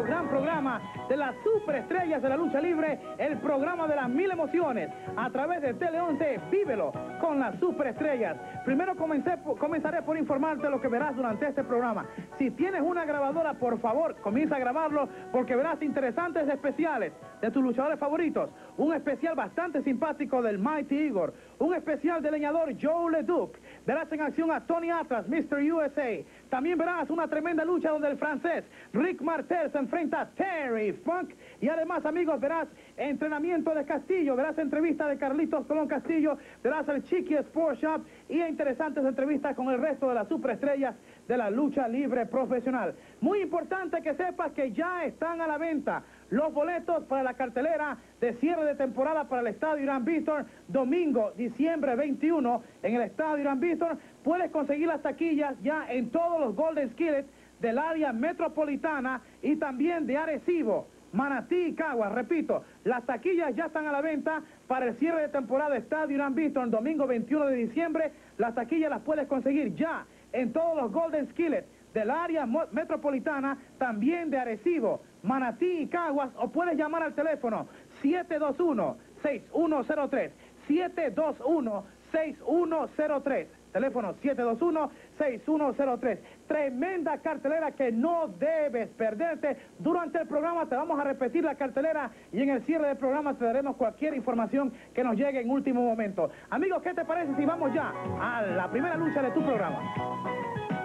gran programa de las superestrellas de la lucha libre, el programa de las mil emociones, a través de Tele 11, vívelo con las superestrellas. Primero comenzaré por informarte lo que verás durante este programa. Si tienes una grabadora, por favor, comienza a grabarlo porque verás interesantes especiales de tus luchadores favoritos. Un especial bastante simpático del Mighty Igor, un especial del leñador Joe LeDuc. Verás en acción a Tony Atlas, Mr. USA. También verás una tremenda lucha donde el francés Rick Martel se enfrenta a Terry Funk. Y además, amigos, verás entrenamiento de Castillo, verás entrevista de Carlitos Colón Castillo, verás el Chiqui Sport Shop y interesantes entrevistas con el resto de las superestrellas de la lucha libre profesional. Muy importante que sepas que ya están a la venta los boletos para la cartelera de cierre de temporada para el Estadio Irán Bithorn, domingo, diciembre 21, en el Estadio Irán Bithorn. Puedes conseguir las taquillas ya en todos los Golden Skillets del área metropolitana y también de Arecibo. Manatí y Caguas, repito, las taquillas ya están a la venta para el cierre de temporada Estadio Irán Bithorn, domingo 21 de diciembre. Las taquillas las puedes conseguir ya en todos los Golden Skillets del área metropolitana, también de Arecibo, Manatí y Caguas, o puedes llamar al teléfono 721-6103, 721-6103, teléfono 721-6103. Tremenda cartelera que no debes perderte. Durante el programa te vamos a repetir la cartelera y en el cierre del programa te daremos cualquier información que nos llegue en último momento. Amigos, ¿qué te parece si vamos ya a la primera lucha de tu programa?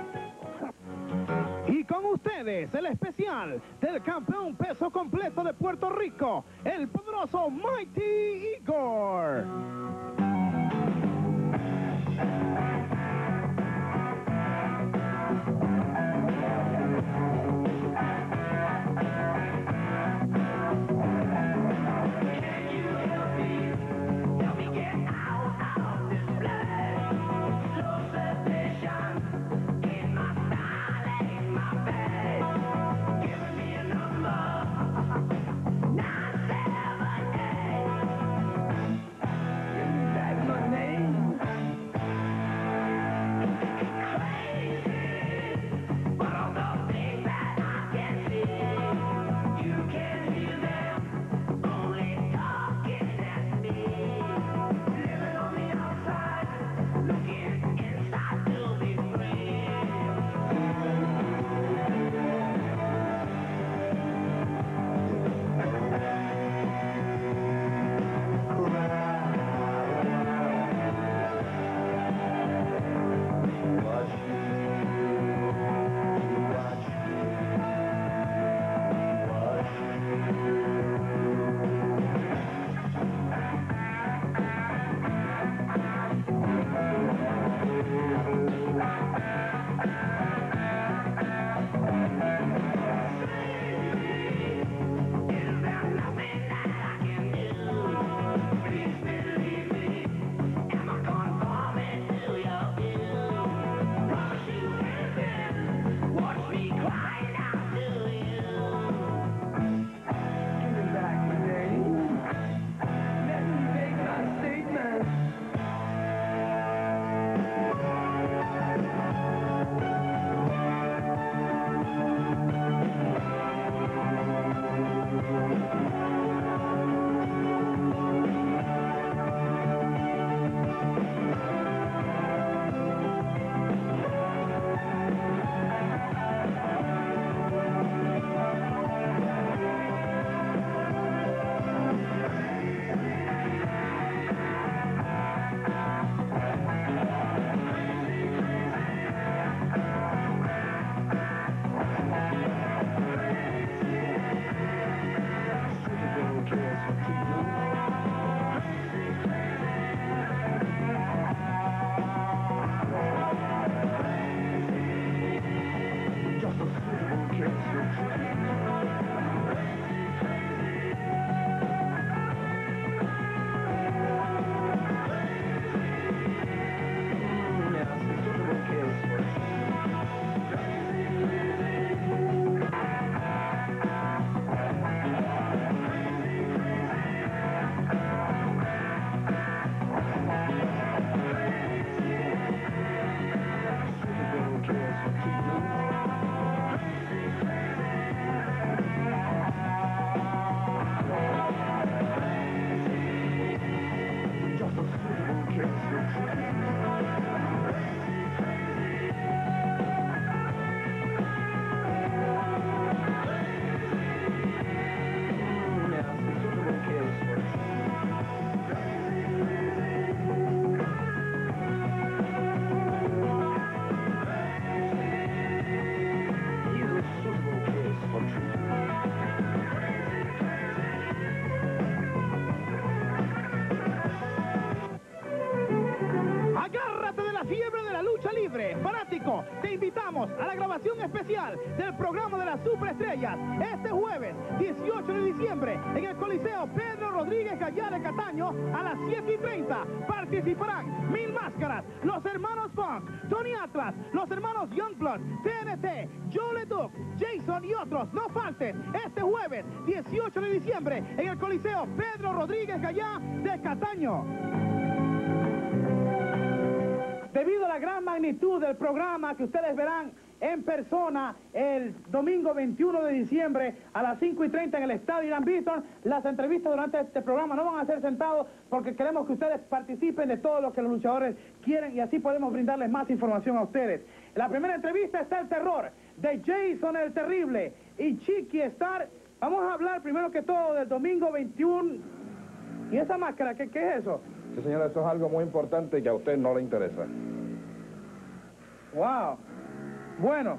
Con ustedes, el especial del campeón peso completo de Puerto Rico, el poderoso Mighty Igor. Este jueves 18 de diciembre en el Coliseo Pedro Rodríguez Gallar de Cataño a las 7 y 30. Participarán Mil Máscaras, los hermanos Funk, Tony Atlas, los hermanos Youngblood, TNT, Joe LeDuc, Jason y otros. No falten este jueves 18 de diciembre en el Coliseo Pedro Rodríguez Gallá de Cataño. Debido a la gran magnitud del programa que ustedes verán en persona el domingo 21 de diciembre a las 5 y 30 en el Estadio Irán Beaton, las entrevistas durante este programa no van a ser sentados porque queremos que ustedes participen de todo lo que los luchadores quieren y así podemos brindarles más información a ustedes. La primera entrevista está el terror de Jason el Terrible y Chiqui Star. Vamos a hablar primero que todo del domingo 21. ¿Y esa máscara? ¿Qué, qué es eso? Sí, señora, eso es algo muy importante que a usted no le interesa. Wow. Bueno,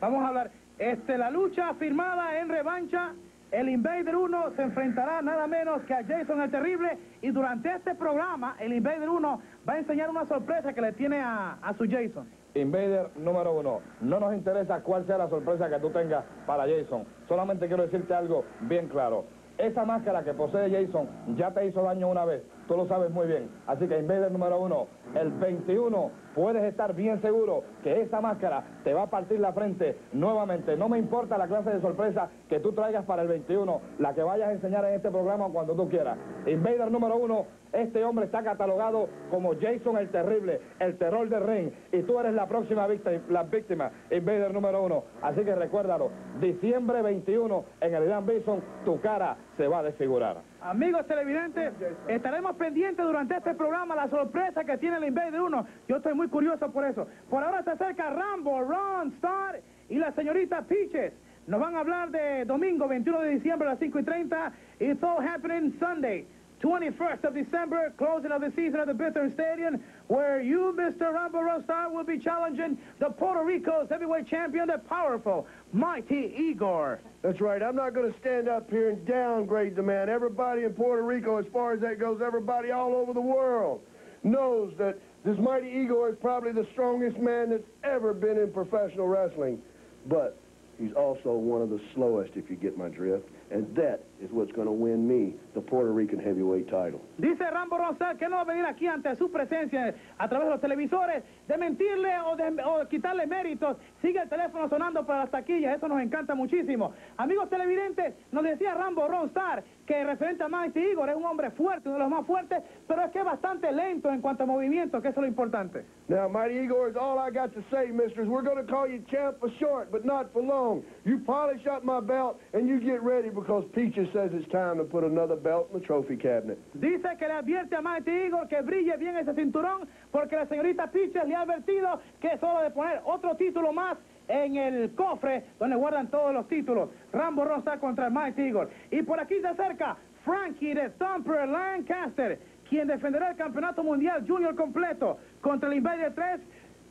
vamos a hablar. Este, la lucha firmada en revancha. El Invader 1 se enfrentará nada menos que a Jason el Terrible y durante este programa el Invader 1 va a enseñar una sorpresa que le tiene a, a su Jason. Invader número uno. No nos interesa cuál sea la sorpresa que tú tengas para Jason. Solamente quiero decirte algo bien claro. Esa máscara que posee Jason ya te hizo daño una vez. Tú lo sabes muy bien. Así que Invader número uno, el 21, puedes estar bien seguro que esa máscara te va a partir la frente nuevamente. No me importa la clase de sorpresa que tú traigas para el 21, la que vayas a enseñar en este programa cuando tú quieras. Invader número uno, este hombre está catalogado como Jason el Terrible, el terror del ring, y tú eres la próxima víctima, la víctima, Invader número uno. Así que recuérdalo, diciembre 21 en el Irán Bison, tu cara se va a desfigurar. Amigos televidentes, estaremos pendientes durante este programa la sorpresa que tiene el Invader 1. Yo estoy muy curioso por eso. Por ahora se acerca Rambo, Ron, Star y la señorita Peaches. Nos van a hablar de domingo 21 de diciembre a las 5 y 30. It's all happening Sunday. 21st of December, closing of the season at the Bithorn Stadium, where you, Mr. Rambo Rostar, will be challenging the Puerto Rico's heavyweight champion, the powerful, mighty Igor. That's right. I'm not going to stand up here and downgrade the man. Everybody in Puerto Rico, as far as that goes, everybody all over the world knows that this mighty Igor is probably the strongest man that's ever been in professional wrestling. But he's also one of the slowest, if you get my drift. And that is what's going to win me the Puerto Rican heavyweight title. Dice Rambo Rosal que no va a venir aquí ante su presencia a través de los televisores de mentirle o de o quitarle méritos. Sigue el teléfono sonando para las taquillas, eso nos encanta muchísimo. Amigos televidentes, nos decía Rambo Ronstar que referente a Mighty Igor es un hombre fuerte, uno de los más fuertes, pero es que es bastante lento en cuanto a movimiento, que eso es lo importante. Now, Mighty Igor is all I got to say, misters. We're going to call you champ for short, but not for long. You polish up my belt, and you get ready because Peaches says it's time to put another belt in the trophy cabinet. Dice que le advierte a Mighty Igor que brille bien ese cinturón, porque la señorita Peaches le ha advertido que es hora de poner otro título más en el cofre donde guardan todos los títulos. Rambo Rosa contra Mighty Igor. Y por aquí se acerca Frankie de Thumper Lancaster, quien defenderá el campeonato mundial junior completo contra el Invader 3.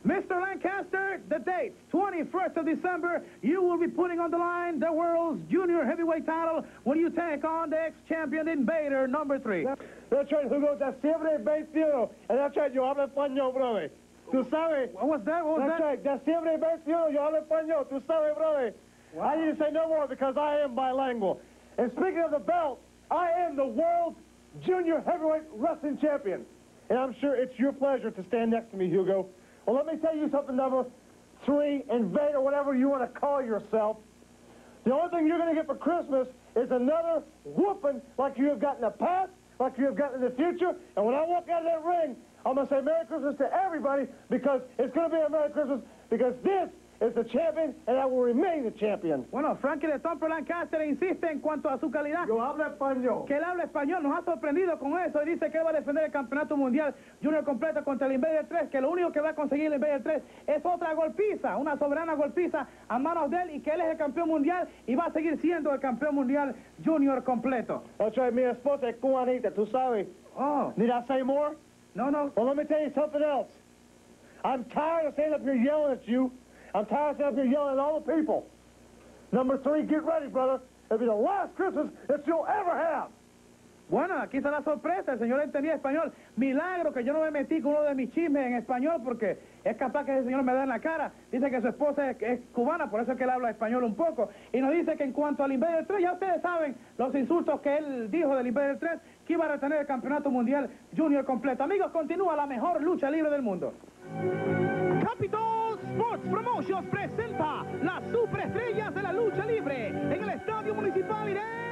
Mr. Lancaster, the date, 21st of December, you will be putting on the line the world's junior heavyweight title when you take on the ex-champion Invader number 3. That's right, Hugo, diciembre 21. And that's right, yo hablo español, brother. Tú sabes. What was that? What was That's that? right, diciembre 21, yo hablo español. Tú sabes, brother. I need to say no more because I am bilingual. And speaking of the belt, I am the world's junior heavyweight wrestling champion. And I'm sure it's your pleasure to stand next to me, Hugo. Well, let me tell you something, number three, invader, whatever you want to call yourself. The only thing you're going to get for Christmas is another whooping like you have got in the past, like you have got in the future. And when I walk out of that ring, I'm going to say Merry Christmas to everybody because it's going to be a Merry Christmas because this is the champion and I will remain the champion. Bueno, Frankie de Thumper Lancaster insiste en cuanto a su calidad. Yo hablo español. que él habla español, nos ha sorprendido con eso y dice que él va a defender el campeonato mundial junior completo contra el Invader 3, que lo único que va a conseguir el Invader 3 es otra golpiza, una soberana golpiza a manos de él y que él es el campeón mundial y va a seguir siendo el campeón mundial junior completo. Right, mi esposa es cubanita, tú sabes. Oh, Need I say more? no, no. Well, let me tell you something else. I'm tired of standing up here yelling at you. I'm tired of here yelling at all the people. Number three, get ready, brother. It'll be the last Christmas that you'll ever have. Bueno, aquí está la sorpresa, el señor entendía español. Milagro que yo no me metí con uno de mis chismes en español porque es capaz que ese señor me da en la cara. Dice que su esposa es, cubana, por eso es que él habla español un poco. Y nos dice que en cuanto al Invader 3, ya ustedes saben los insultos que él dijo del Invader 3, que iba a retener el campeonato mundial junior completo. Amigos, continúa la mejor lucha libre del mundo. Capitol Sports Promotions presenta las superestrellas de la lucha libre en el Estadio Municipal Irene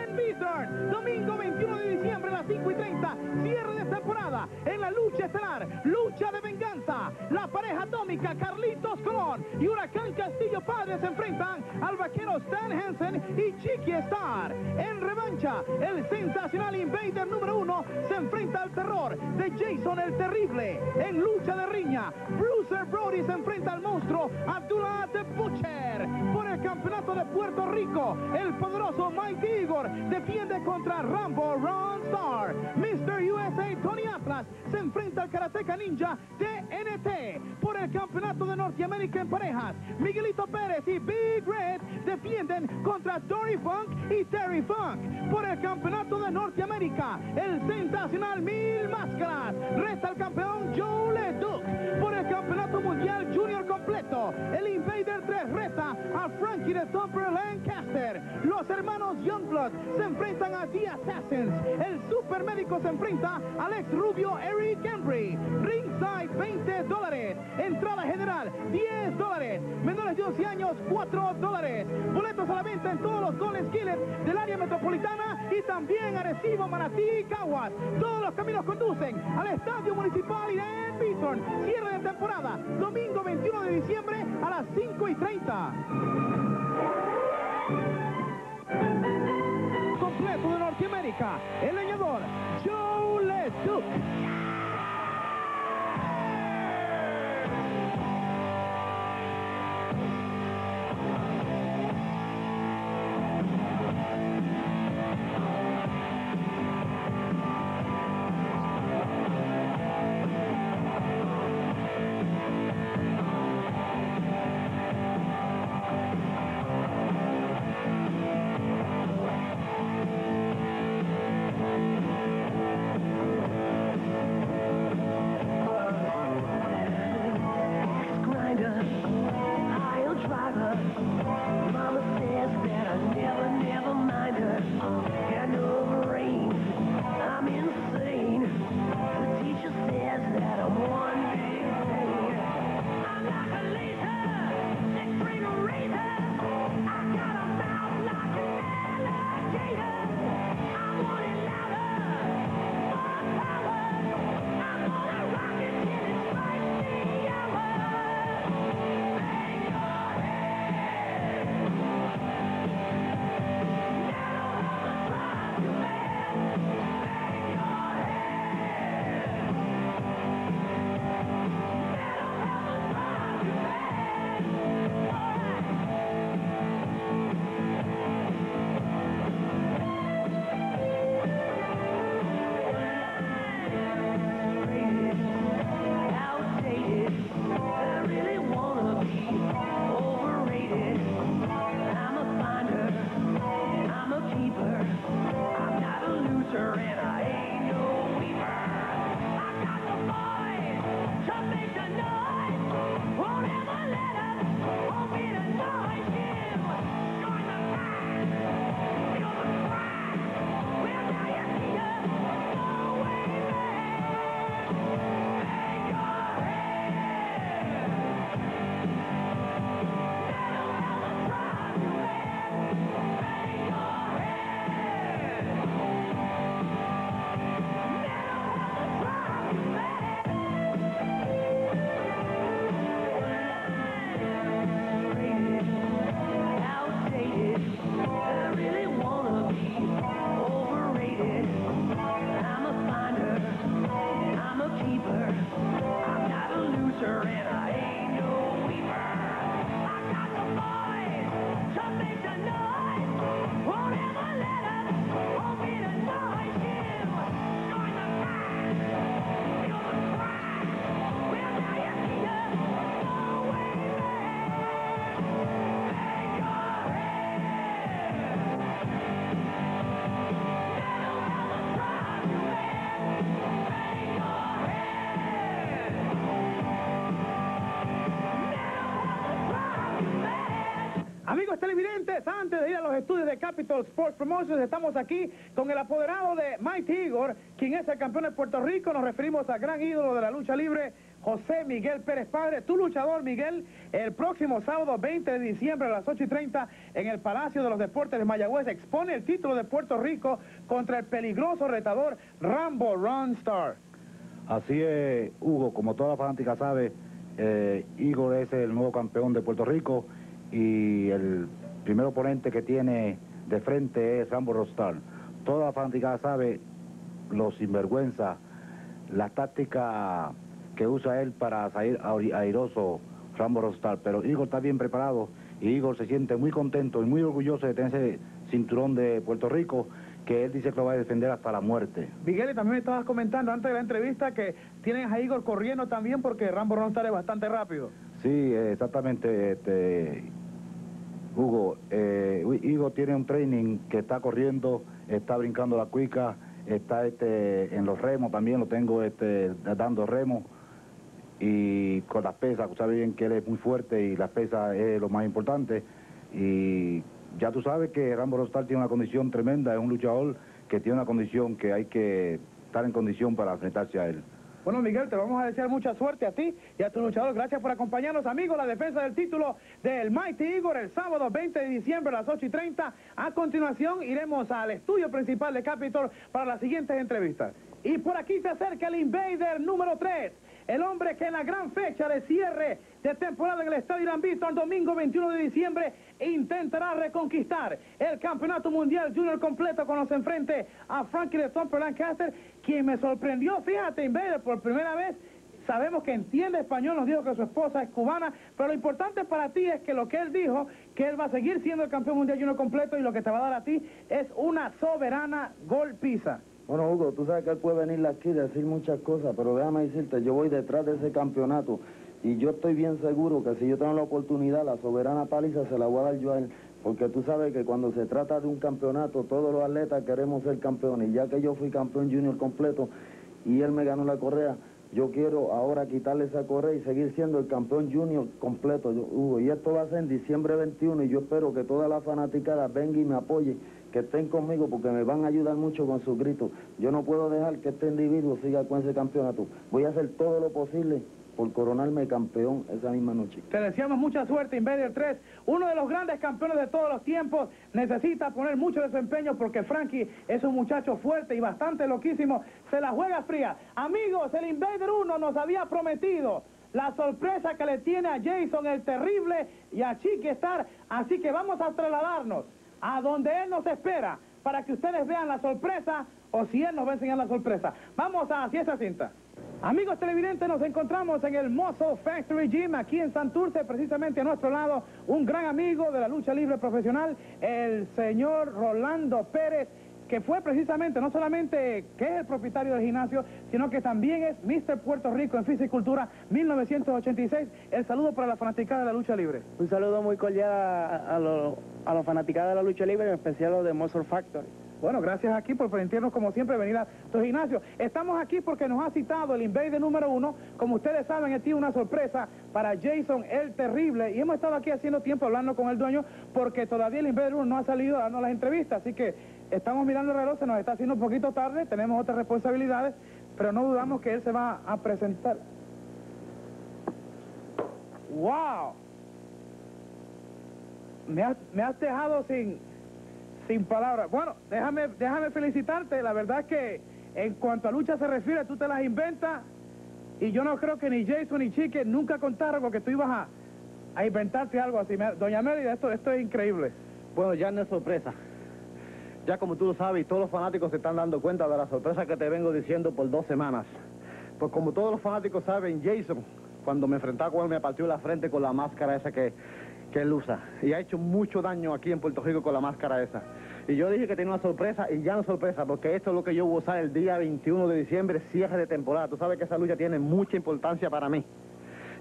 Domingo 21 de diciembre a las 5 y 30. Cierre de temporada en la lucha estelar. Lucha de venganza. La pareja atómica Carlitos Colón y Huracán Castillo Padre se enfrentan al vaquero Stan Hansen y Chiqui Star. En revancha, el sensacional Invader número 1 se enfrenta al terror de Jason el Terrible. En lucha de riña, Bruiser Brody se enfrenta al monstruo Abdullah the Butcher. Por el campeonato de Puerto Rico, el poderoso Mike Igor defiende contra Rambo Ron Star. Mr. USA Tony Atlas se enfrenta al Karateka Ninja TNT por el campeonato de Norteamérica en parejas. Miguelito Pérez y Big Red defienden contra Dory Funk y Terry Funk por el campeonato de Norteamérica. El sensacional Mil Máscaras resta el campeón Joe LeDuc por el campeonato mundial junior completo. El Invader 3 resta a Frankie de Thumper Lancaster. Los hermanos Youngblood se enfrentan a The Assassins. El supermédico se enfrenta al ex rubio Eric Henry. Ringside 20 dólares. Entrada general 10 dólares. Menores de 11 años 4 dólares. Boletos a la venta en todos los goles Skillet del área metropolitana y también Arecibo, Manatí y Caguas. Todos los caminos conducen al Estadio Municipal en Bison. Cierre de temporada, domingo 21 de diciembre a las 5 y 30. Completo de Norteamérica, el leñador Joe LeDuc. Capital Sports Promotions, estamos aquí con el apoderado de Mike Igor, quien es el campeón de Puerto Rico. Nos referimos al gran ídolo de la lucha libre, José Miguel Pérez Padre. Tu luchador, Miguel, el próximo sábado 20 de diciembre a las 8 y 30 en el Palacio de los Deportes de Mayagüez expone el título de Puerto Rico contra el peligroso retador Rambo Ron Star. Así es, Hugo, como toda la fanática sabe, eh, Igor es el nuevo campeón de Puerto Rico y el primer oponente que tiene de frente es Rambo Rostar. Toda la fanática sabe los sinvergüenza, la táctica que usa él para salir airoso Rambo Rostar, pero Igor está bien preparado y Igor se siente muy contento y muy orgulloso de tener ese cinturón de Puerto Rico que él dice que lo va a defender hasta la muerte. Miguel, y también me estabas comentando antes de la entrevista que tienen a Igor corriendo también porque Rambo Rostar es bastante rápido. Sí, exactamente, este, Hugo. Eh, Igor tiene un training que está corriendo, está brincando la cuica, está este, en los remos también, lo tengo este, dando remos y con las pesas, sabe bien que él es muy fuerte y las pesas es lo más importante. Y ya tú sabes que Rambo Rostal tiene una condición tremenda, es un luchador que tiene una condición que hay que estar en condición para enfrentarse a él. Bueno, Miguel, te vamos a desear mucha suerte a ti y a tu luchador. Gracias por acompañarnos, amigos. La defensa del título del Mighty Igor el sábado 20 de diciembre a las 8 y 30. A continuación, iremos al estudio principal de Capitol para las siguientes entrevistas. Y por aquí se acerca el Invader número 3 el hombre que en la gran fecha de cierre de temporada en el Estadio Irán el domingo 21 de diciembre intentará reconquistar el Campeonato Mundial Junior completo cuando se enfrente a Frankie de Thumper Lancaster, quien me sorprendió, fíjate, Invader, por primera vez Sabemos que entiende español, nos dijo que su esposa es cubana, pero lo importante para ti es que lo que él dijo, que él va a seguir siendo el campeón mundial junior completo y lo que te va a dar a ti es una soberana golpiza. Bueno, Hugo, tú sabes que él puede venir aquí y decir muchas cosas, pero déjame decirte, yo voy detrás de ese campeonato y yo estoy bien seguro que si yo tengo la oportunidad, la soberana paliza se la voy a dar yo a él. Porque tú sabes que cuando se trata de un campeonato, todos los atletas queremos ser campeones. Y ya que yo fui campeón junior completo y él me ganó la correa, yo quiero ahora quitarle esa correa y seguir siendo el campeón junior completo, Hugo. Y esto va a ser en diciembre 21 y yo espero que toda la fanaticada venga y me apoye que estén conmigo porque me van a ayudar mucho con sus gritos. Yo no puedo dejar que este individuo siga con ese campeonato. Voy a hacer todo lo posible por coronarme campeón esa misma noche. Te deseamos mucha suerte, Invader 3. Uno de los grandes campeones de todos los tiempos necesita poner mucho desempeño porque Frankie es un muchacho fuerte y bastante loquísimo. Se la juega fría. Amigos, el Invader 1 nos había prometido la sorpresa que le tiene a Jason el terrible y a Chiqui Star. Así que vamos a trasladarnos a donde Él nos espera para que ustedes vean la sorpresa o si Él nos va a enseñar la sorpresa. Vamos a hacia esa cinta. Amigos televidentes, nos encontramos en el Muscle Factory Gym aquí en Santurce, precisamente a nuestro lado, un gran amigo de la lucha libre profesional, el señor Rolando Pérez, que fue precisamente, no solamente que es el propietario del gimnasio, sino que también es Mr. Puerto Rico en Fisicultura 1986. El saludo para la fanaticada de la lucha libre. Un saludo muy cordial a, los a los fanaticados de la lucha libre, en especial a los de Muscle Factory. Bueno, gracias aquí por permitirnos, como siempre, venir a tu gimnasio. Estamos aquí porque nos ha citado el Invader número uno. Como ustedes saben, él tiene una sorpresa para Jason el Terrible. Y hemos estado aquí haciendo tiempo hablando con el dueño porque todavía el Invader 1 no ha salido dando las entrevistas. Así que estamos mirando el reloj, se nos está haciendo un poquito tarde, tenemos otras responsabilidades, pero no dudamos que él se va a presentar. ¡Wow! Me has, me has dejado sin sin palabras. Bueno, déjame, déjame felicitarte. La verdad es que en cuanto a lucha se refiere, tú te las inventas. Y yo no creo que ni Jason ni Chique nunca contaron con que tú ibas a, a inventarte algo así. Doña Mérida, esto, esto es increíble. Bueno, ya no es sorpresa. Ya como tú lo sabes, y todos los fanáticos se están dando cuenta de la sorpresa que te vengo diciendo por dos semanas. Pues como todos los fanáticos saben, Jason, cuando me enfrentaba con él, me partió la frente con la máscara esa que que él usa. Y ha hecho mucho daño aquí en Puerto Rico con la máscara esa. Y yo dije que tenía una sorpresa y ya no sorpresa, porque esto es lo que yo voy a usar el día 21 de diciembre, cierre de temporada. Tú sabes que esa lucha tiene mucha importancia para mí,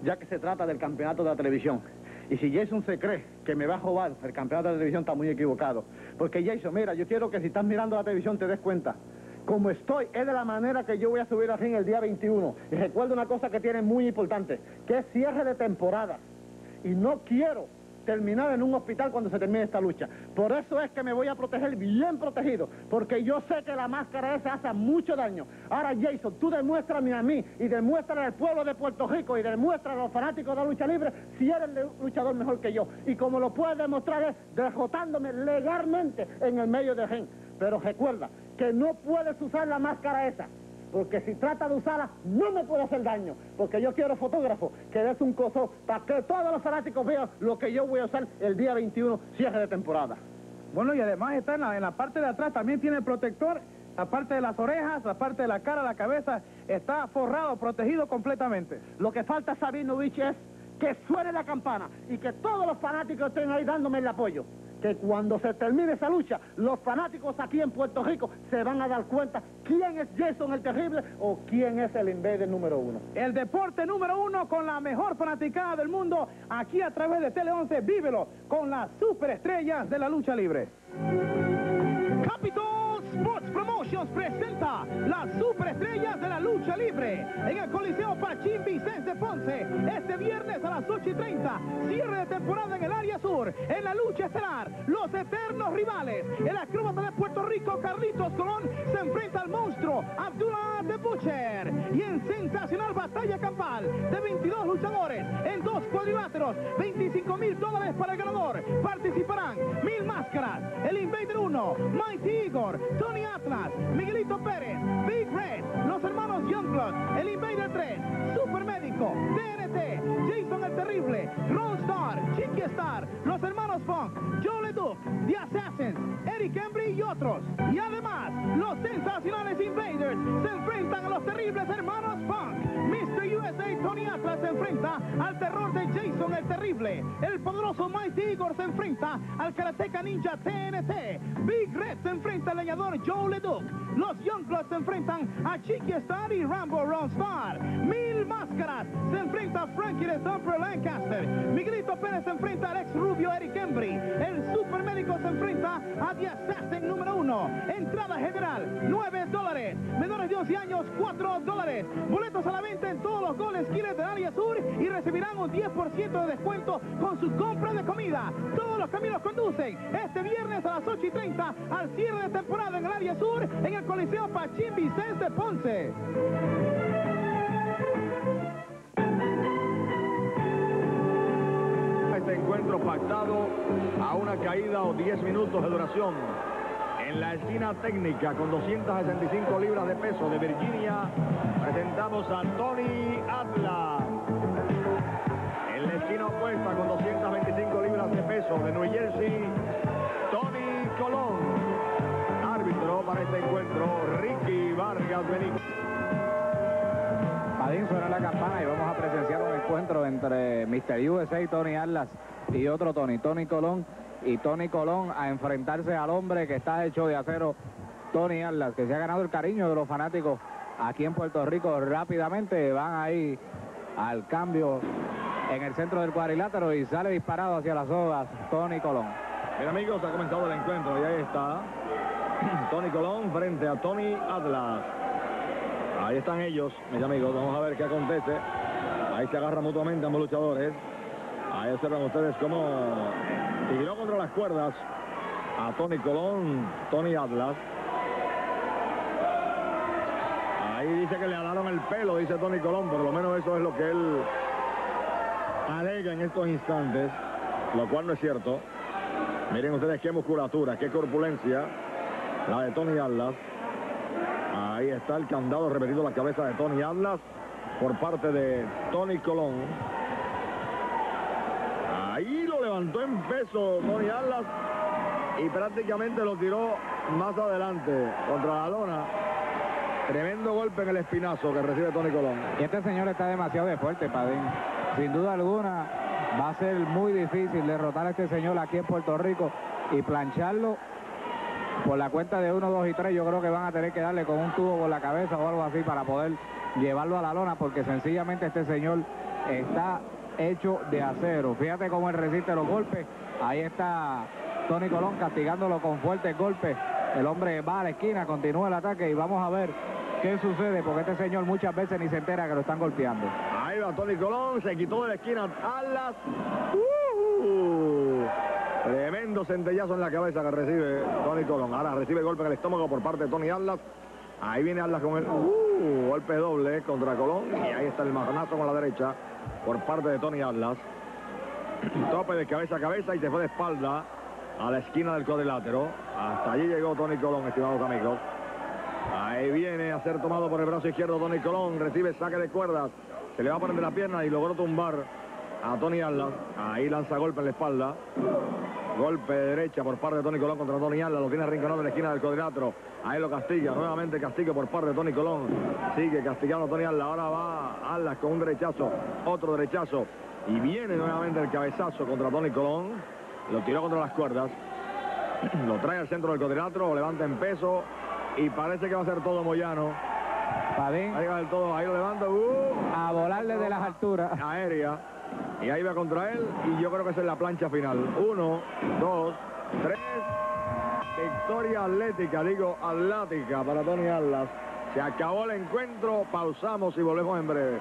ya que se trata del campeonato de la televisión. Y si Jason se cree que me va a robar el campeonato de televisión, está muy equivocado. Porque Jason, mira, yo quiero que si estás mirando la televisión te des cuenta. Como estoy, es de la manera que yo voy a subir a fin el día 21. Y recuerda una cosa que tiene muy importante, que es cierre de temporada. Y no quiero terminar en un hospital cuando se termine esta lucha. Por eso es que me voy a proteger bien protegido, porque yo sé que la máscara esa hace mucho daño. Ahora, Jason, tú demuéstrame a mí y demuéstrale al pueblo de Puerto Rico y demuéstrale a los fanáticos de la lucha libre si eres luchador mejor que yo. Y como lo puedes demostrar es derrotándome legalmente en el medio de ring. Pero recuerda que no puedes usar la máscara esa porque si trata de usarla no me puede hacer daño, porque yo quiero fotógrafo que des un coso para que todos los fanáticos vean lo que yo voy a usar el día 21, cierre de temporada. Bueno, y además está en la, en la parte de atrás, también tiene el protector, la parte de las orejas, la parte de la cara, la cabeza, está forrado, protegido completamente. Lo que falta, Sabinovich, es que suene la campana y que todos los fanáticos estén ahí dándome el apoyo que cuando se termine esa lucha, los fanáticos aquí en Puerto Rico se van a dar cuenta quién es Jason el Terrible o quién es el Invader número uno. El deporte número uno con la mejor fanaticada del mundo, aquí a través de Tele 11, vívelo con las superestrellas de la lucha libre. Capitol Sports Promotions presenta las superestrellas de la lucha libre en el Coliseo Pachín Vicente Ponce este viernes a las 8 y 30 cierre de temporada en el área sur en la lucha estelar los eternos rivales. El acróbata de Puerto Rico Carlitos Colón se enfrenta al monstruo Abdullah de Butcher. Y en sensacional batalla campal de 22 luchadores en dos cuadriláteros 25 mil dólares para el ganador participarán mil máscaras el Invader 1 Mighty Igor Tony Atlas, Miguelito Pérez, Big Red, los hermanos Youngblood, el Invader 3, Super Médico, TNT, Jason el Terrible, Ron Star, Chicky Star, los hermanos Funk, Joe LeDuc, The Assassins, Eric Embry y otros. Y además, los sensacionales Invaders se enfrentan a los terribles hermanos Funk. Tony Atlas se enfrenta al terror de Jason el Terrible. El poderoso Mighty Igor se enfrenta al Karateka Ninja TNT. Big Red se enfrenta al leñador Joe LeDuc. Los Youngbloods se enfrentan a Chicky Star y Rambo Ron Star. Mil Máscaras se enfrenta a Frankie de Sumper Lancaster. Miguelito Pérez se enfrenta al ex rubio Eric Embry. El Super Médico se enfrenta a The Assassin número uno. Entrada general, 9 dólares. Menores de 11 años, 4 dólares. Boletos a la venta en todos los goles Quiles del área sur y recibirán un 10% de descuento con su compra de comida. Todos los caminos conducen este viernes a las 8 y 30 al cierre de temporada en el área sur en el Coliseo Pachín Vicente Ponce. Este encuentro pactado a una caída o 10 minutos de duración. En la esquina técnica con 265 libras de peso de Virginia presentamos a Tony Atlas. En la esquina opuesta con 225 libras de peso de New Jersey, Tony Colón. Árbitro para este encuentro, Ricky Vargas Benítez. Padín suena la campana y vamos a presenciar un encuentro entre Mr. USA y Tony Atlas y otro Tony, Tony Colón y Tony Colón a enfrentarse al hombre que está hecho de acero, Tony Atlas, que se ha ganado el cariño de los fanáticos aquí en Puerto Rico rápidamente, van ahí al cambio en el centro del cuadrilátero y sale disparado hacia las sogas Tony Colón. Bien amigos, ha comenzado el encuentro y ahí está Tony Colón frente a Tony Atlas. Ahí están ellos, mis amigos, vamos a ver qué acontece. Ahí se agarran mutuamente ambos luchadores. Ahí observan ustedes cómo tiró contra las cuerdas a Tony Colón, Tony Atlas. Ahí dice que le alaron el pelo, dice Tony Colón, por lo menos eso es lo que él alega en estos instantes, lo cual no es cierto. Miren ustedes qué musculatura, qué corpulencia, la de Tony Atlas. Ahí está el candado repetido la cabeza de Tony Atlas por parte de Tony Colón. Levantó en peso Tony Atlas y prácticamente lo tiró más adelante contra la lona. Tremendo golpe en el espinazo que recibe Tony Colón. Y este señor está demasiado de fuerte, Padín. Sin duda alguna va a ser muy difícil derrotar a este señor aquí en Puerto Rico y plancharlo por la cuenta de 1, 2 y 3. Yo creo que van a tener que darle con un tubo por la cabeza o algo así para poder llevarlo a la lona porque sencillamente este señor está hecho de acero. Fíjate cómo él resiste los golpes. Ahí está Tony Colón castigándolo con fuertes golpes. El hombre va a la esquina, continúa el ataque y vamos a ver qué sucede porque este señor muchas veces ni se entera que lo están golpeando. Ahí va Tony Colón, se quitó de la esquina Atlas. ¡Uh! Tremendo centellazo en la cabeza que recibe Tony Colón. Ahora recibe golpe en el estómago por parte de Tony Atlas. Ahí viene Atlas con el uh, golpe doble contra Colón. Y ahí está el mazonazo con la derecha por parte de Tony Atlas. Tope de cabeza a cabeza y se fue de espalda a la esquina del cuadrilátero. Hasta allí llegó Tony Colón, estimados amigos. Ahí viene a ser tomado por el brazo izquierdo Tony Colón. Recibe saque de cuerdas. Se le va a poner de la pierna y logró tumbar a Tony Atlas. Ahí lanza golpe en la espalda. Golpe de derecha por parte de Tony Colón contra Tony Atlas. Lo tiene arrinconado en la esquina del cuadrilátero. Ahí lo castiga. Nuevamente castigo por parte de Tony Colón. Sigue castigando a Tony Atlas. Ahora va Atlas con un derechazo. Otro derechazo. Y viene nuevamente el cabezazo contra Tony Colón. Lo tiró contra las cuerdas. Lo trae al centro del cuadrilátero. Levanta en peso. Y parece que va a ser todo Moyano. Padín. Ahí va el todo. Ahí lo levanta. Uh, a volarle de las alturas. Aérea. Y ahí va contra él. Y yo creo que esa es la plancha final. Uno, dos, tres. Victoria atlética, digo atlética para Tony Atlas. Se acabó el encuentro. Pausamos y volvemos en breve.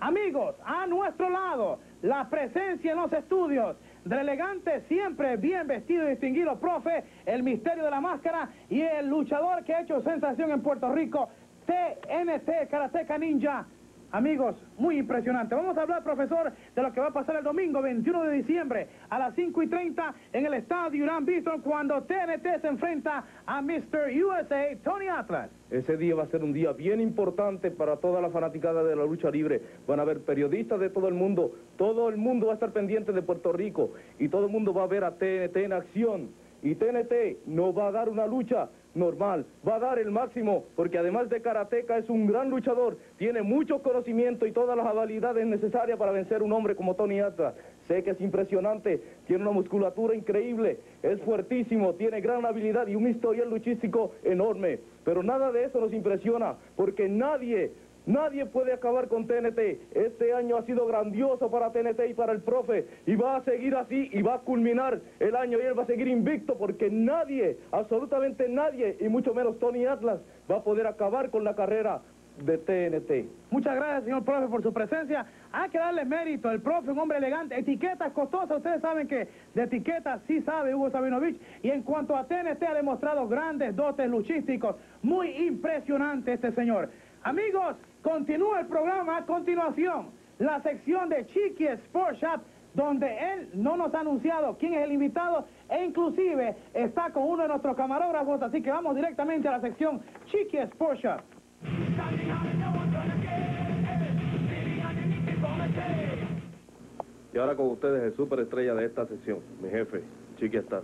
Amigos, a nuestro lado, la presencia en los estudios del elegante, siempre bien vestido y distinguido profe, el misterio de la máscara y el luchador que ha hecho sensación en Puerto Rico, TNT, Karateka Ninja. Amigos, muy impresionante. Vamos a hablar, profesor, de lo que va a pasar el domingo 21 de diciembre a las 5 y 30 en el estadio Irán cuando TNT se enfrenta a Mr. USA, Tony Atlas. Ese día va a ser un día bien importante para toda la fanaticada de la lucha libre. Van a haber periodistas de todo el mundo. Todo el mundo va a estar pendiente de Puerto Rico y todo el mundo va a ver a TNT en acción. Y TNT no va a dar una lucha normal, va a dar el máximo, porque además de karateca es un gran luchador, tiene mucho conocimiento y todas las habilidades necesarias para vencer un hombre como Tony Atlas. Sé que es impresionante, tiene una musculatura increíble, es fuertísimo, tiene gran habilidad y un historial luchístico enorme. Pero nada de eso nos impresiona, porque nadie Nadie puede acabar con TNT. Este año ha sido grandioso para TNT y para el profe. Y va a seguir así y va a culminar el año y él va a seguir invicto porque nadie, absolutamente nadie, y mucho menos Tony Atlas, va a poder acabar con la carrera de TNT. Muchas gracias, señor profe, por su presencia. Hay que darle mérito. El profe, un hombre elegante. Etiquetas costosas. Ustedes saben que de etiquetas sí sabe Hugo Sabinovich. Y en cuanto a TNT, ha demostrado grandes dotes luchísticos. Muy impresionante este señor. Amigos, continúa el programa a continuación. La sección de Chiqui Sport Shop, donde él no nos ha anunciado quién es el invitado e inclusive está con uno de nuestros camarógrafos, así que vamos directamente a la sección Chiqui Sport Shop. Y ahora con ustedes el superestrella de esta sección, mi jefe, Chiqui Star.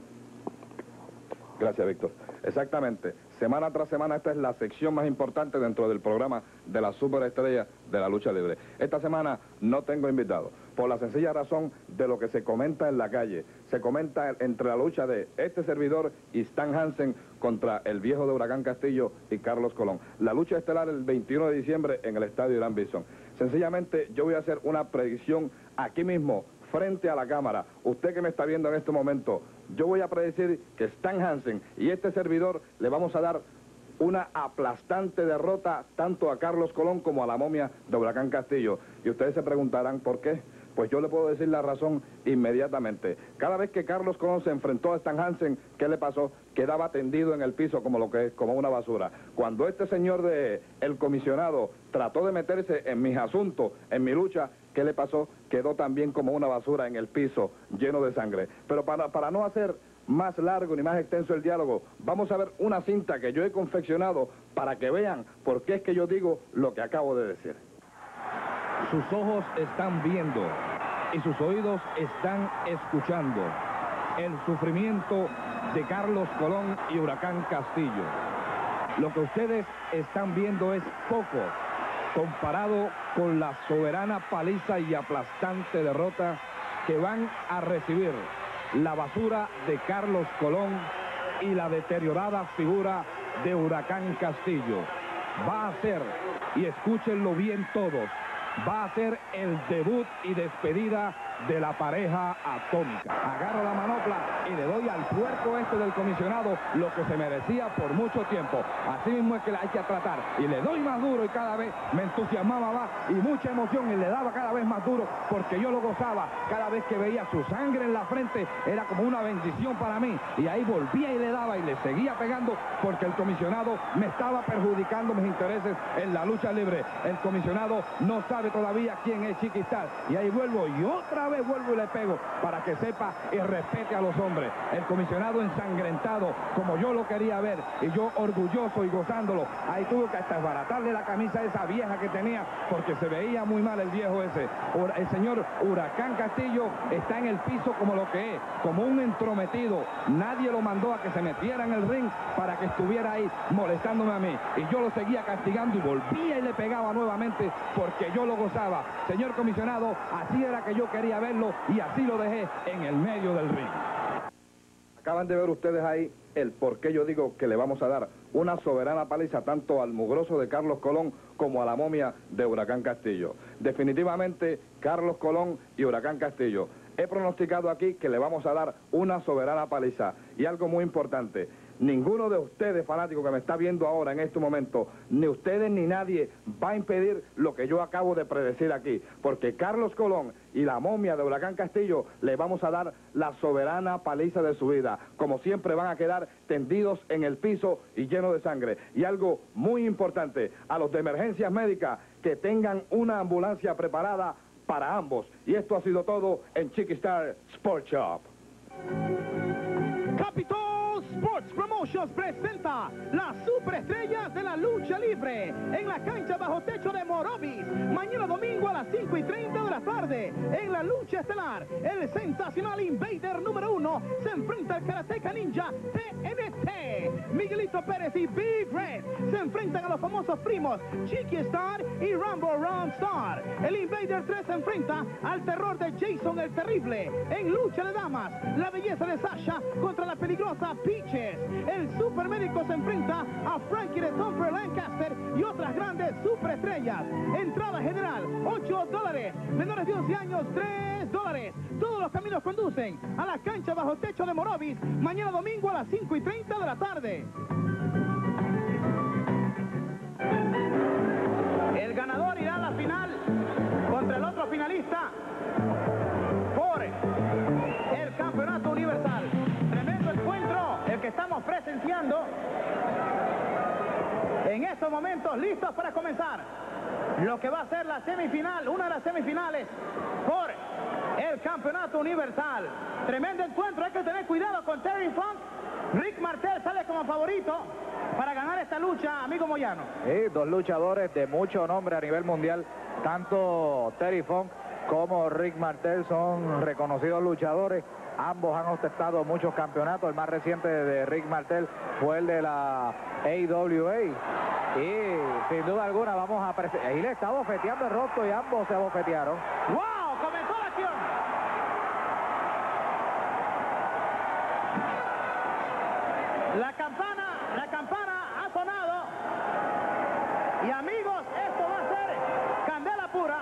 Gracias, Víctor. Exactamente. Semana tras semana esta es la sección más importante dentro del programa de la superestrella de la lucha libre. Esta semana no tengo invitado, por la sencilla razón de lo que se comenta en la calle. Se comenta entre la lucha de este servidor y Stan Hansen contra el viejo de Huracán Castillo y Carlos Colón. La lucha estelar el 21 de diciembre en el estadio Irán Bison. Sencillamente yo voy a hacer una predicción aquí mismo, frente a la cámara. Usted que me está viendo en este momento, yo voy a predecir que Stan Hansen y este servidor le vamos a dar una aplastante derrota tanto a Carlos Colón como a la momia de Huracán Castillo. Y ustedes se preguntarán por qué. Pues yo le puedo decir la razón inmediatamente. Cada vez que Carlos Colón se enfrentó a Stan Hansen, ¿qué le pasó? Quedaba tendido en el piso como lo que es, como una basura. Cuando este señor de el comisionado trató de meterse en mis asuntos, en mi lucha, ¿qué le pasó? Quedó también como una basura en el piso, lleno de sangre. Pero para, para no hacer más largo ni más extenso el diálogo, vamos a ver una cinta que yo he confeccionado para que vean por qué es que yo digo lo que acabo de decir. Sus ojos están viendo y sus oídos están escuchando el sufrimiento de Carlos Colón y Huracán Castillo. Lo que ustedes están viendo es poco comparado con la soberana paliza y aplastante derrota que van a recibir la basura de Carlos Colón y la deteriorada figura de Huracán Castillo. Va a ser, y escúchenlo bien todos, va a ser el debut y despedida de la pareja atómica. Agarro la manopla y le doy al puerco este del comisionado lo que se merecía por mucho tiempo. Así mismo es que hay que tratar. Y le doy más duro y cada vez me entusiasmaba más y mucha emoción y le daba cada vez más duro porque yo lo gozaba. Cada vez que veía su sangre en la frente era como una bendición para mí. Y ahí volvía y le daba y le seguía pegando porque el comisionado me estaba perjudicando mis intereses en la lucha libre. El comisionado no sabe todavía quién es Chiquistar. Y ahí vuelvo y otra vez vuelvo y le pego para que sepa y respete a los hombres. El comisionado ensangrentado como yo lo quería ver y yo orgulloso y gozándolo. Ahí tuvo que hasta desbaratarle la camisa esa vieja que tenía porque se veía muy mal el viejo ese. El señor Huracán Castillo está en el piso como lo que es, como un entrometido. Nadie lo mandó a que se metiera en el ring para que estuviera ahí molestándome a mí. Y yo lo seguía castigando y volvía y le pegaba nuevamente porque yo lo gozaba. Señor comisionado, así era que yo quería verlo y así lo dejé en el medio del ring. Acaban de ver ustedes ahí el por qué yo digo que le vamos a dar una soberana paliza tanto al mugroso de Carlos Colón como a la momia de Huracán Castillo. Definitivamente, Carlos Colón y Huracán Castillo. He pronosticado aquí que le vamos a dar una soberana paliza. Y algo muy importante, Ninguno de ustedes, fanáticos que me está viendo ahora en este momento, ni ustedes ni nadie va a impedir lo que yo acabo de predecir aquí. Porque Carlos Colón y la momia de Huracán Castillo le vamos a dar la soberana paliza de su vida. Como siempre van a quedar tendidos en el piso y llenos de sangre. Y algo muy importante, a los de emergencias médicas que tengan una ambulancia preparada para ambos. Y esto ha sido todo en Chiquistar Sport Shop. Capitán. Sports Promotions presenta las superestrellas de la lucha libre en la cancha bajo techo de Morovis. Mañana domingo a las 5 y 30 de la tarde en la lucha estelar. El sensacional Invader número uno se enfrenta al Karateka Ninja TNT. Miguelito Pérez y Big Red se enfrentan a los famosos primos Chiqui Star y Rambo Round Star. El Invader 3 se enfrenta al terror de Jason el Terrible. En lucha de damas, la belleza de Sasha contra la peligrosa Peach el supermédico se enfrenta a Frankie de Thumper Lancaster y otras grandes superestrellas. Entrada general, 8 dólares. Menores de 11 años, 3 dólares. Todos los caminos conducen a la cancha bajo techo de Morovis. Mañana domingo a las 5 y 30 de la tarde. El ganador irá a la final contra el otro finalista presenciando en estos momentos listos para comenzar lo que va a ser la semifinal, una de las semifinales por el campeonato universal. Tremendo encuentro, hay que tener cuidado con Terry Funk. Rick Martel sale como favorito para ganar esta lucha, amigo Moyano. Sí, dos luchadores de mucho nombre a nivel mundial, tanto Terry Funk como Rick Martel son reconocidos luchadores Ambos han ostentado muchos campeonatos. El más reciente de Rick Martel fue el de la AWA. Y sin duda alguna vamos a... Ahí le está bofeteando el rostro y ambos se bofetearon. ¡Wow! Comenzó la acción. La campana, la campana ha sonado. Y amigos, esto va a ser candela pura.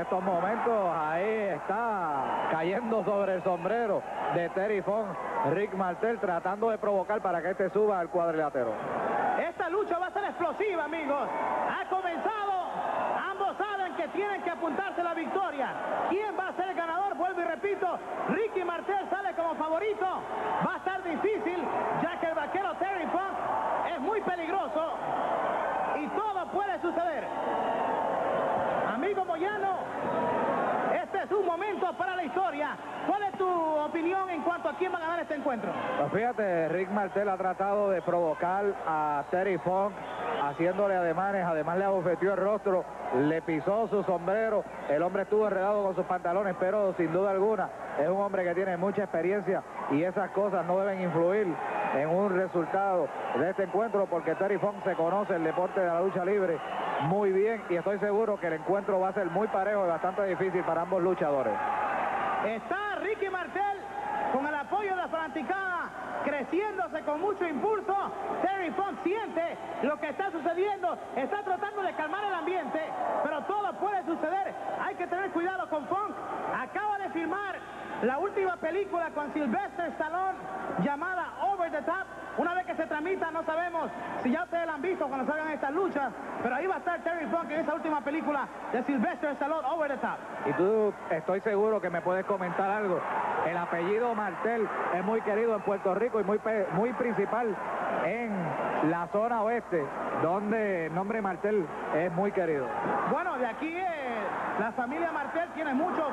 estos momentos ahí está cayendo sobre el sombrero de Terry Fong, Rick Martel tratando de provocar para que este suba al cuadrilátero. Esta lucha va a ser explosiva, amigos. Ha comenzado. Ambos saben que tienen que apuntarse la victoria. ¿Quién va a ser el ganador? Vuelvo y repito. Ricky Martel sale como favorito. Va a estar difícil, ya que el vaquero Terry Funk es muy peligroso. Y todo puede suceder. Amigo Moyano, este es un momento para la historia. ¿Cuál es tu opinión en cuanto a quién va a ganar este encuentro? Pues fíjate, Rick Martel ha tratado de provocar a Terry Funk haciéndole ademanes, además le abofeteó el rostro, le pisó su sombrero, el hombre estuvo enredado con sus pantalones, pero sin duda alguna es un hombre que tiene mucha experiencia y esas cosas no deben influir en un resultado de este encuentro porque Terry Funk se conoce el deporte de la lucha libre muy bien y estoy seguro que el encuentro va a ser muy parejo y bastante difícil para ambos luchadores. Está Ricky Martel con el creciéndose con mucho impulso. Terry Funk siente lo que está sucediendo, está tratando de calmar el ambiente, pero todo puede suceder. Hay que tener cuidado con Funk. Acaba de firmar la última película con Sylvester Stallone llamada Over the Top. Una vez que se tramita, no sabemos si ya ustedes la han visto cuando salgan estas luchas, pero ahí va a estar Terry Funk en esa última película de Sylvester Stallone, Over the Top. Y tú estoy seguro que me puedes comentar algo. El apellido Martel es muy querido en Puerto Rico y muy, muy principal en la zona oeste, donde el nombre Martel es muy querido. Bueno, de aquí eh, la familia Martel tiene muchos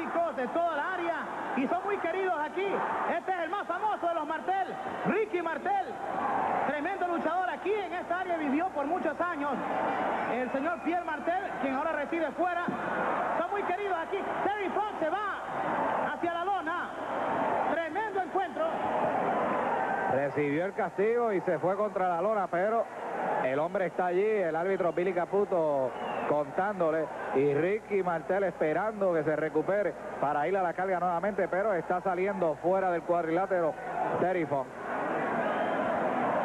de toda la área y son muy queridos aquí. Este es el más famoso de los Martel, Ricky Martel. Tremendo luchador aquí en esta área, vivió por muchos años. El señor Pierre Martel, quien ahora reside fuera, son muy queridos aquí. Terry Fox se va hacia la lona. Tremendo encuentro. Recibió el castigo y se fue contra la lona, pero el hombre está allí, el árbitro Billy Caputo contándole y Ricky Martel esperando que se recupere para ir a la carga nuevamente, pero está saliendo fuera del cuadrilátero Terry Funk.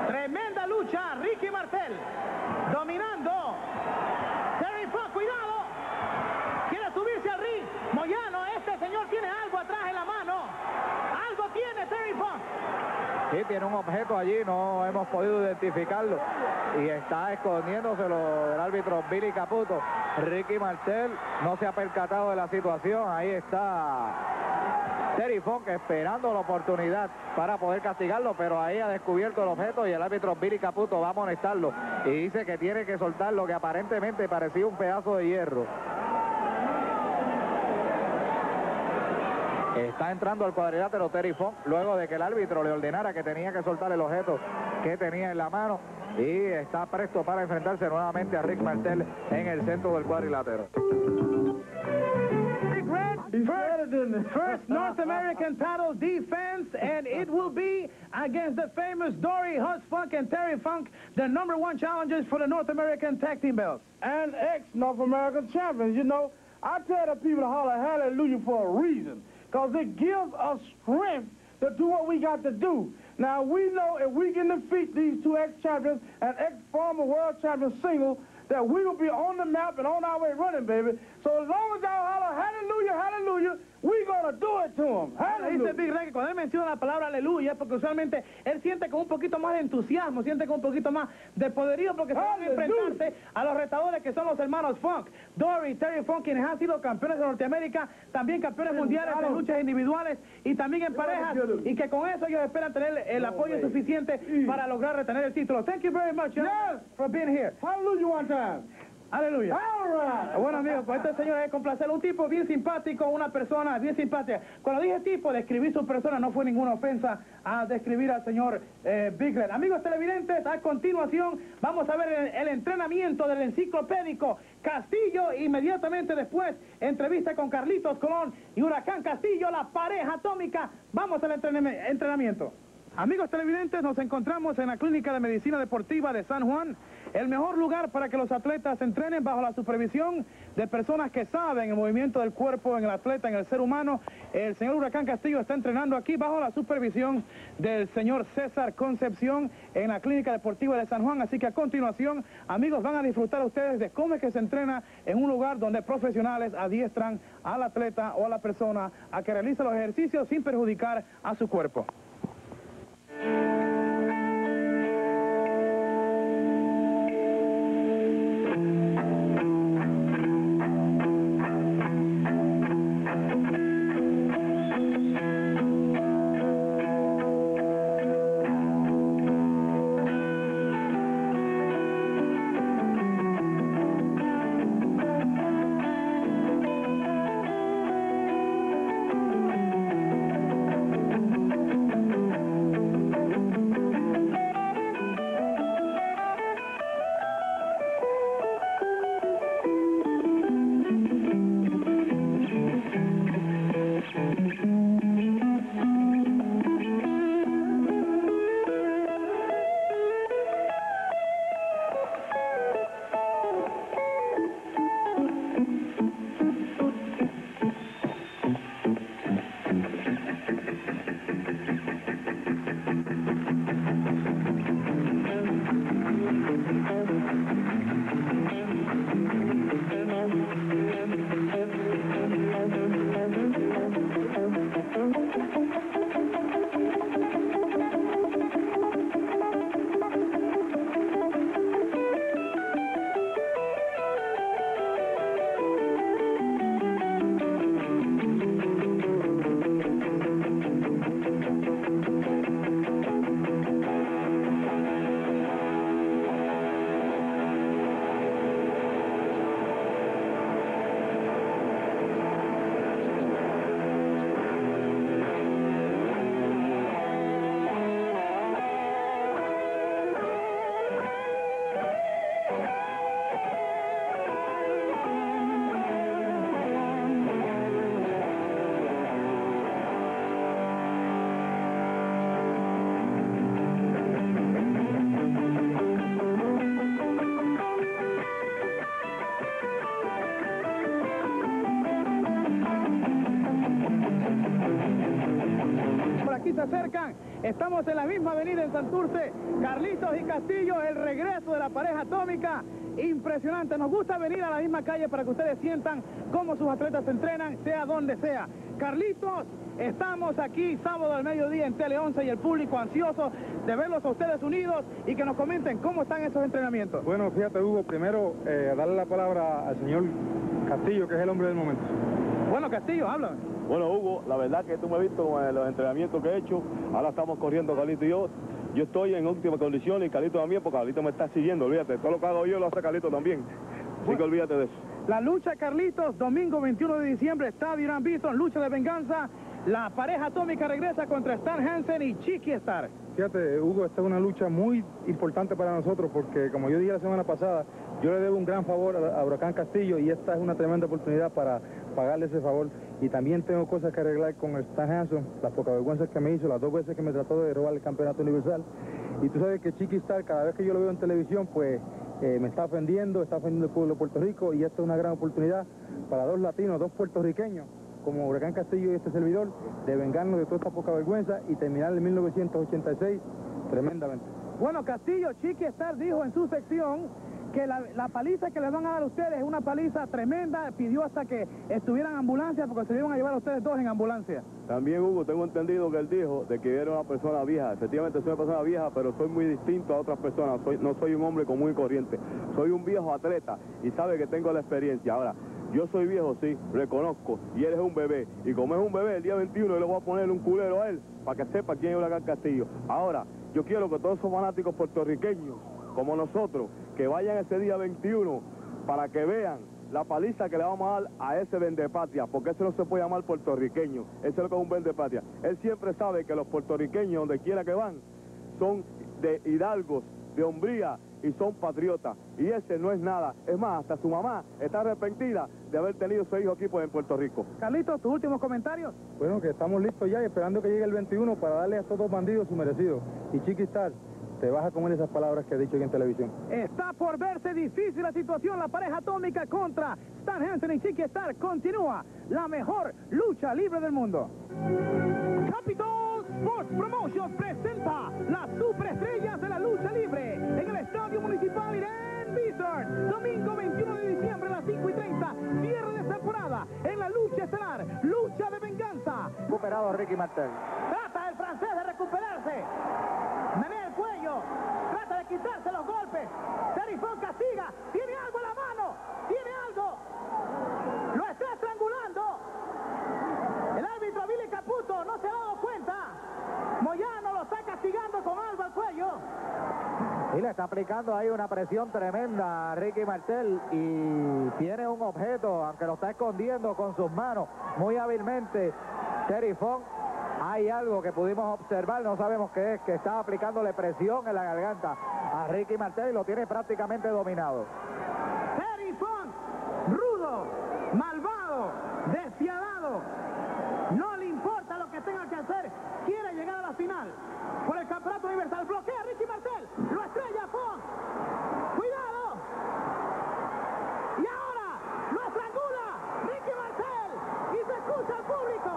Tremenda lucha, Ricky Martel dominando. Terry Funk, cuidado. Quiere subirse al ring. Moyano, este señor tiene algo atrás en la mano. Algo tiene Terry Funk. Tiene un objeto allí, no hemos podido identificarlo. Y está escondiéndoselo el árbitro Billy Caputo. Ricky Martel no se ha percatado de la situación. Ahí está Terry Funk esperando la oportunidad para poder castigarlo, pero ahí ha descubierto el objeto y el árbitro Billy Caputo va a amonestarlo. Y dice que tiene que soltar lo que aparentemente parecía un pedazo de hierro. Está entrando al cuadrilátero Terry Funk luego de que el árbitro le ordenara que tenía que soltar el objeto que tenía en la mano y está presto para enfrentarse nuevamente a Rick Martel en el centro del cuadrilátero. First, first North American title defense, and it will be against the famous Dory, Huss Funk, and Terry Funk, the number one challengers for the North American tag team belts. And ex-North American champions. You know, I tell the people to holler hallelujah for a reason, because it gives us strength to do what we got to do. Now, we know if we can defeat these two ex-champions and ex-former world champion singles, that we will be on the map and on our way running, baby. So as long as y'all holler hallelujah, hallelujah, we're to do it to them. Dice Big Ray que cuando él menciona la palabra aleluya es porque usualmente él siente con un poquito más de entusiasmo, siente con un poquito más de poderío porque se van a enfrentarse a los retadores que son los hermanos Funk, Dory, Terry Funk, quienes han sido campeones de Norteamérica, también campeones mundiales en luchas individuales y también en parejas y que con eso ellos esperan tener el apoyo suficiente para lograr retener el título. Thank you very much for being here. Hallelujah one time. Aleluya. Bueno, amigos, pues este señor es complacer. Un tipo bien simpático, una persona bien simpática. Cuando dije tipo, describir su persona no fue ninguna ofensa a describir al señor eh, Bigler. Amigos televidentes, a continuación vamos a ver el, el, entrenamiento del enciclopédico Castillo. Inmediatamente después, entrevista con Carlitos Colón y Huracán Castillo, la pareja atómica. Vamos al entrenamiento. Amigos televidentes, nos encontramos en la Clínica de Medicina Deportiva de San Juan, el mejor lugar para que los atletas entrenen bajo la supervisión de personas que saben el movimiento del cuerpo en el atleta, en el ser humano. El señor Huracán Castillo está entrenando aquí bajo la supervisión del señor César Concepción en la Clínica Deportiva de San Juan. Así que a continuación, amigos, van a disfrutar ustedes de cómo es que se entrena en un lugar donde profesionales adiestran al atleta o a la persona a que realice los ejercicios sin perjudicar a su cuerpo. Aquí Estamos en la misma avenida en Santurce. Carlitos y Castillo, el regreso de la pareja atómica. Impresionante, nos gusta venir a la misma calle para que ustedes sientan cómo sus atletas se entrenan, sea donde sea. Carlitos, estamos aquí sábado al mediodía en Tele 11 y el público ansioso de verlos a ustedes unidos y que nos comenten cómo están esos entrenamientos. Bueno, fíjate Hugo, primero eh, darle la palabra al señor Castillo, que es el hombre del momento. Bueno, Castillo, háblame. Bueno, Hugo, la verdad que tú me has visto con los entrenamientos que he hecho. Ahora estamos corriendo, Carlito y yo. Yo estoy en óptima condición y Carlito también, porque Carlito me está siguiendo, olvídate. Todo lo que hago yo lo hace Carlito también. Así que olvídate de eso. La lucha, Carlitos, domingo 21 de diciembre, Estadio Irán Bison, lucha de venganza. La pareja atómica regresa contra Star Hansen y Chiqui Star. Fíjate, Hugo, esta es una lucha muy importante para nosotros porque, como yo dije la semana pasada, yo le debo un gran favor a, a Huracán Castillo y esta es una tremenda oportunidad para pagarle ese favor. Y también tengo cosas que arreglar con Stan Hanson, las pocas vergüenzas que me hizo, las dos veces que me trató de robar el campeonato universal. Y tú sabes que Chiqui Star, cada vez que yo lo veo en televisión, pues eh, me está ofendiendo, está ofendiendo el pueblo de Puerto Rico y esta es una gran oportunidad para dos latinos, dos puertorriqueños, como Huracán Castillo y este servidor, de vengarnos de toda esta poca vergüenza y terminar en 1986 tremendamente. Bueno, Castillo, Chiqui Star dijo en su sección que la, paliza que les van a dar a ustedes es una paliza tremenda. Pidió hasta que estuvieran en ambulancia porque se iban a llevar a ustedes dos en ambulancia. También, Hugo, tengo entendido que él dijo de que era una persona vieja. Efectivamente, soy una persona vieja, pero soy muy distinto a otras personas. Soy, no soy un hombre común y corriente. Soy un viejo atleta y sabe que tengo la experiencia. Ahora, yo soy viejo, sí, reconozco, y él es un bebé. Y como es un bebé, el día 21 yo le voy a poner un culero a él para que sepa quién es Huracán Castillo. Ahora, yo quiero que todos esos fanáticos puertorriqueños, como nosotros, que vayan ese día 21 para que vean la paliza que le vamos a dar a ese vendepatria, porque ese no se puede llamar puertorriqueño, ese es lo que es un vendepatria. Él siempre sabe que los puertorriqueños, donde quiera que van, son de hidalgos, de hombría y son patriotas. Y ese no es nada. Es más, hasta su mamá está arrepentida de haber tenido su hijo aquí pues, en Puerto Rico. Carlitos, tus últimos comentarios. Bueno, que estamos listos ya y esperando que llegue el 21 para darle a estos dos bandidos su merecido. Y Chiquistar, te vas a comer esas palabras que he dicho aquí en televisión. Está por verse difícil la situación. La pareja atómica contra Stan Hansen y Chiqui Star continúa la mejor lucha libre del mundo. Capitol Sports Promotion presenta las superestrellas de la lucha libre en el Estadio Municipal Irán Bison. Domingo 21 de diciembre a las 5 y 30. Cierre de temporada en la lucha estelar. Lucha de venganza. Recuperado Ricky Martel. Trata el francés de recuperarse. Quitarse los golpes. Terifón castiga. Tiene algo en la mano. Tiene algo. Lo está estrangulando. El árbitro Billy Caputo no se ha dado cuenta. Moyano lo está castigando con algo al cuello. Y le está aplicando ahí una presión tremenda a Ricky Martel y tiene un objeto, aunque lo está escondiendo con sus manos muy hábilmente. Terry Funk hay algo que pudimos observar, no sabemos qué es, que está aplicándole presión en la garganta a Ricky Martel y lo tiene prácticamente dominado. Terry Funk, rudo, malvado, despiadado. No le importa lo que tenga que hacer, quiere llegar a la final. Por el campeonato universal, bloquea a Ricky Martel, lo estrella Funk. ¡Cuidado! Y ahora lo estrangula Ricky Martel y se escucha al público.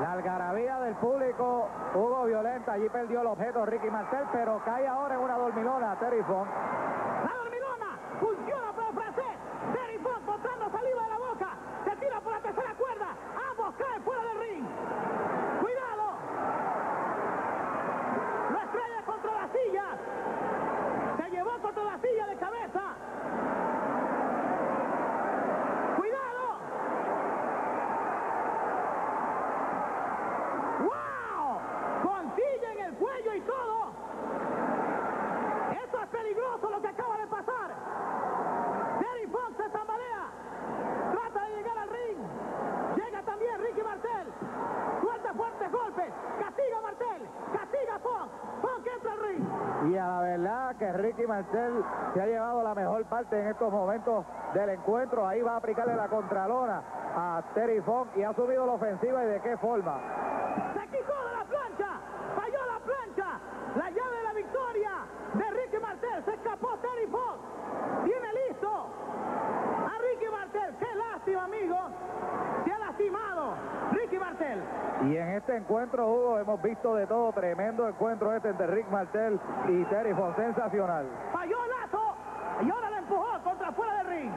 La algarabía del público, hubo violenta, allí perdió el objeto Ricky Martel, pero cae ahora en una dormilona Terry Funk. La dormilona funciona para el francés. Terry Funk botando saliva de la boca. Se tira por la tercera cuerda. Ambos caen fuera del ring. ¡Cuidado! Lo estrella contra la silla. Se llevó contra la silla de cabeza. ¡Cuidado! ¡Wow! Con silla en el cuello y todo. Eso es peligroso lo que acaba de pasar. Terry Fox se tambalea. Trata de llegar al ring. Llega también Ricky Martel. Suelta fuertes golpes. Castiga a Martel. Castiga a Fox. Fox entra al ring. Y a la verdad que Ricky Martel se ha llevado la mejor parte en estos momentos del encuentro. Ahí va a aplicarle la contralona a Terry Funk y ha subido la ofensiva y de qué forma. Se quitó de la plancha. Falló la plancha. La llave de la victoria de Ricky Martel. Se escapó Terry Fox. Tiene listo a Ricky Martel. Qué lástima, amigo. Se ha lastimado Ricky Martel. Y en este encuentro, Hugo. Hemos visto de todo. Tremendo encuentro este entre Rick Martel y Terry Font. Sensacional. Falló Lazo y ahora la empujó contra fuera del ring.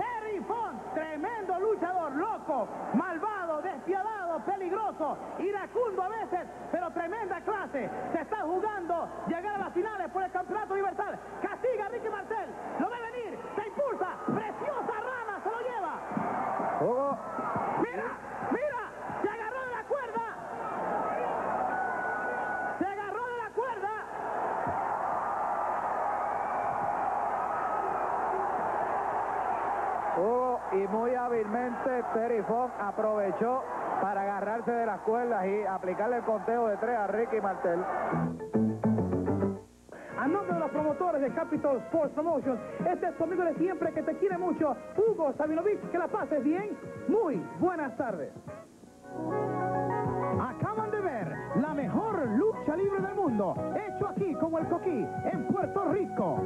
Terry Font, tremendo luchador, loco, malvado, despiadado, peligroso, iracundo a veces, pero tremenda clase. Se está jugando llegar a las finales por el campeonato universal. Castiga a Ricky Martel, lo ve venir, se impulsa, preciosa rana, se lo lleva. Hugo, Mira, mira, se agarró de la cuerda. Se agarró de la cuerda. Hugo, y muy hábilmente Terry Font aprovechó para agarrarse de las cuerdas y aplicarle el conteo de tres a Ricky Martel. A nombre de los promotores de Capital Sports Promotion, este es tu amigo de siempre que te quiere mucho, Hugo Sabinovich. Que la pases bien. Muy buenas tardes. Acaban de ver la mejor lucha libre del mundo, hecho aquí como el coquí en Puerto Rico.